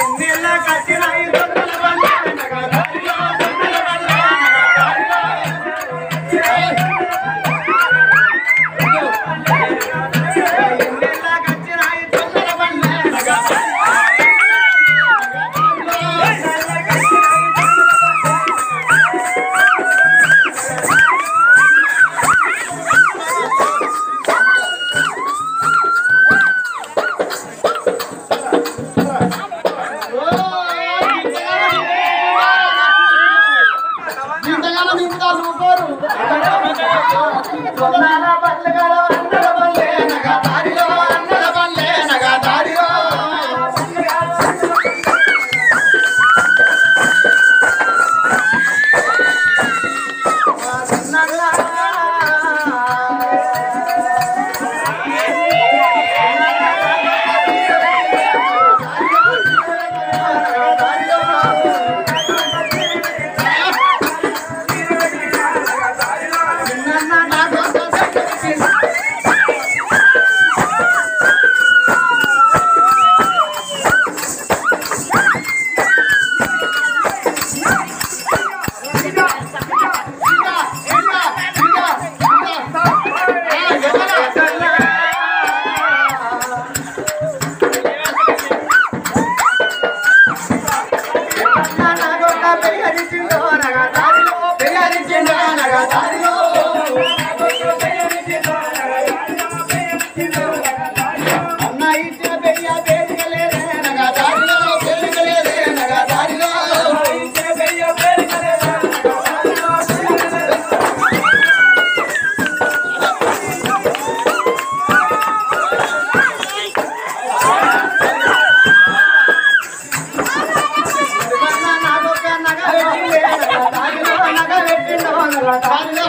ఎన్నెల్లా కట్టిన కొన్నాళ్ళ పల్లెగల Father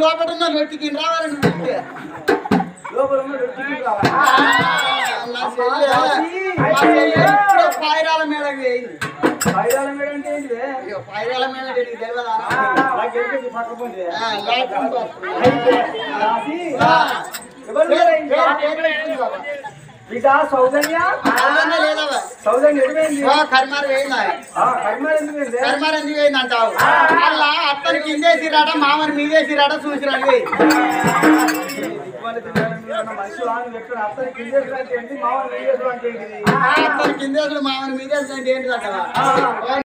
లోపల ఉన్న రొట్టి తిని రావాలని ఉంటే. ఆ, నా చెల్లె, మా చెల్లె ఇప్పుడే పాయిరాల మేడకి పోయింది. అయ్యో, పాయిరాల మేడ నీకు తెలియదా? ఆ, లేకుండా వస్తుంది. ఆ, పేరు- పేరు- పేరు పెట్టుకుంది బిడ్డ సౌజన్య? సౌజన్య కర్మారు కర్మారు ఎందుకు పోయింది? కర్మారు ఎందుకు పోయింది అంటావు అలా అత్తని కిందేసిరాట మామని మీదేసిరాట చూసిరాడు. అత్తని కిందేసుడు మామని మీదేసి అంటే ఏంటి అంటావా